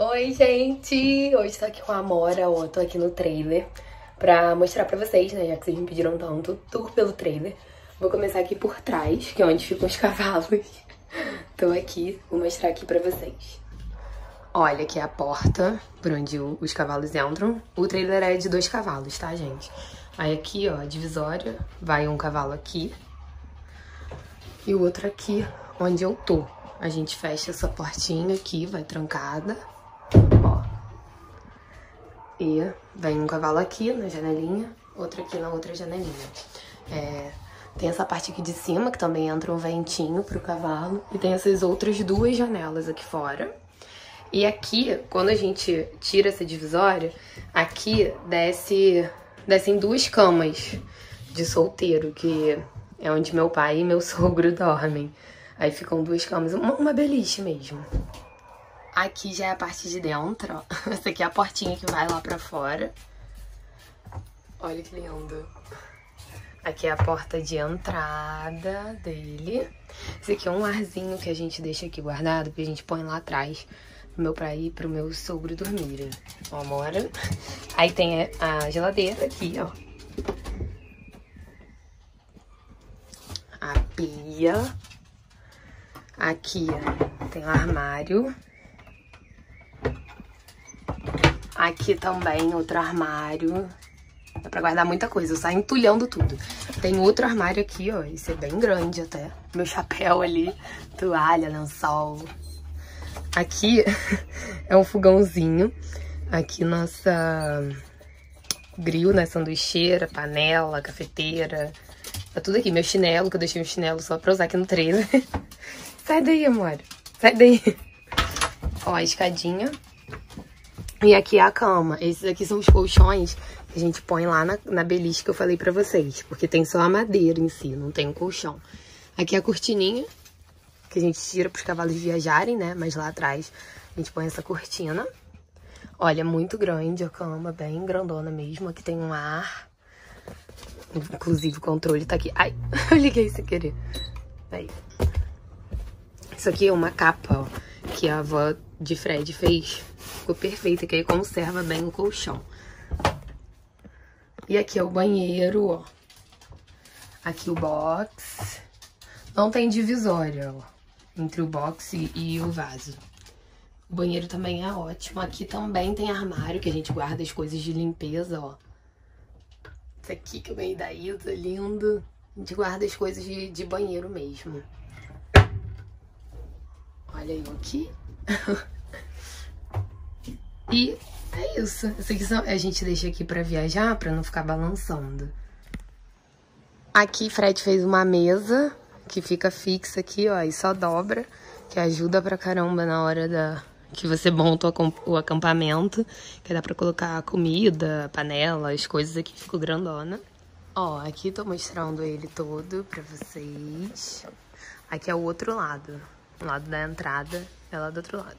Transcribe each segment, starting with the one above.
Oi, gente! Hoje tô aqui com a Amora, ó, tô aqui no trailer pra mostrar pra vocês, né, já que vocês me pediram tanto, tour pelo trailer. Vou começar aqui por trás, que é onde ficam os cavalos. tô aqui, vou mostrar aqui pra vocês. Olha, aqui a porta por onde os cavalos entram. O trailer é de dois cavalos, tá, gente? Aí aqui, ó, divisória, vai um cavalo aqui e o outro aqui, onde eu tô. A gente fecha essa portinha aqui, vai trancada. E vem um cavalo aqui na janelinha, outro aqui na outra janelinha. É, tem essa parte aqui de cima, que também entra um ventinho pro cavalo. E tem essas outras duas janelas aqui fora. E aqui, quando a gente tira essa divisória, aqui desce, descem duas camas de solteiro, que é onde meu pai e meu sogro dormem. Aí ficam duas camas, uma, uma beliche mesmo. Aqui já é a parte de dentro, ó. Essa aqui é a portinha que vai lá pra fora. Olha que lindo. Aqui é a porta de entrada dele. Esse aqui é um arzinho que a gente deixa aqui guardado, que a gente põe lá atrás pro meu pra ir pro meu sogro dormir. Ó, mora. Aí tem a geladeira aqui, ó. A pia. Aqui, ó, tem um armário. Aqui também outro armário. Dá pra guardar muita coisa, eu saio entulhando tudo. Tem outro armário aqui, ó, esse é bem grande até. Meu chapéu ali, toalha, lençol. Aqui é um fogãozinho. Aqui nossa grill, né, sanduicheira, panela, cafeteira. Tá tudo aqui. Meu chinelo, que eu deixei o chinelo só pra usar aqui no trailer. Sai daí, amor. Sai daí. Ó, a escadinha. E aqui é a cama. Esses aqui são os colchões que a gente põe lá na, na beliche que eu falei pra vocês. Porque tem só a madeira em si, não tem um colchão. Aqui é a cortininha, que a gente tira pros cavalos viajarem, né? Mas lá atrás a gente põe essa cortina. Olha, é muito grande a cama, bem grandona mesmo. Aqui tem um ar. Inclusive o controle tá aqui. Ai, eu liguei sem querer. Aí. Isso aqui é uma capa, ó, que a avó de Fred fez ficou perfeita, que aí conserva bem o colchão. E aqui é o banheiro, ó. Aqui o box. Não tem divisória, ó, entre o box e o vaso. O banheiro também é ótimo. Aqui também tem armário, que a gente guarda as coisas de limpeza, ó. Esse aqui que eu ganhei da Isa, lindo. A gente guarda as coisas de, de banheiro mesmo. Olha eu aqui. E é isso. Essa aqui a gente deixa aqui pra viajar, pra não ficar balançando. Aqui, Fred fez uma mesa que fica fixa aqui, ó, e só dobra, que ajuda pra caramba na hora da que você monta o acampamento, que dá pra colocar comida, panela, as coisas aqui, ficou grandona. Ó, aqui tô mostrando ele todo pra vocês. Aqui é o outro lado, o lado da entrada, é lá do outro lado.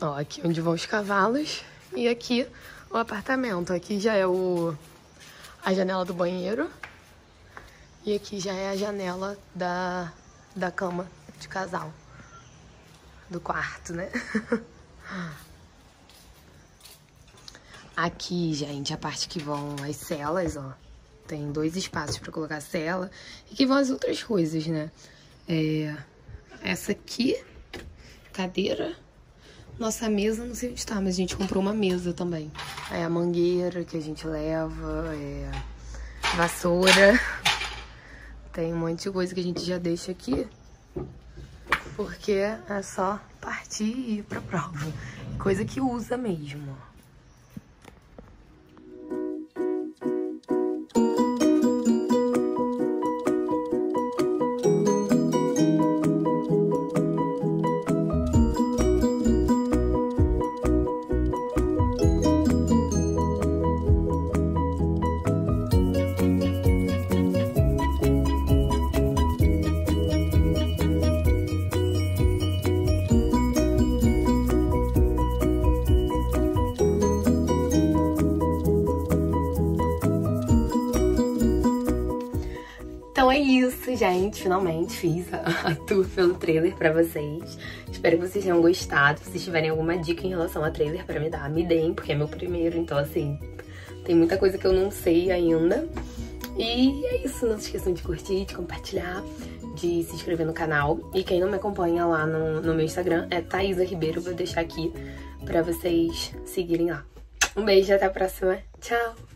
Ó, aqui onde vão os cavalos e aqui o apartamento. Aqui já é o a janela do banheiro e aqui já é a janela da, da cama de casal. Do quarto, né? Aqui, gente, a parte que vão as celas, ó. Tem dois espaços para colocar cela. E que vão as outras coisas, né? É, essa aqui, cadeira nossa mesa, não sei onde tá, mas a gente comprou uma mesa também. É a mangueira que a gente leva, é vassoura. Tem um monte de coisa que a gente já deixa aqui. Porque é só partir e ir pra prova. Coisa que usa mesmo. Então é isso, gente. Finalmente fiz a, a tour pelo trailer pra vocês. Espero que vocês tenham gostado. Se vocês tiverem alguma dica em relação a trailer pra me dar, me deem, porque é meu primeiro, então assim, tem muita coisa que eu não sei ainda. E é isso, não se esqueçam de curtir, de compartilhar, de se inscrever no canal. E quem não me acompanha lá no, no meu Instagram é Thaisa Ribeiro, vou deixar aqui pra vocês seguirem lá. Um beijo até a próxima. Tchau!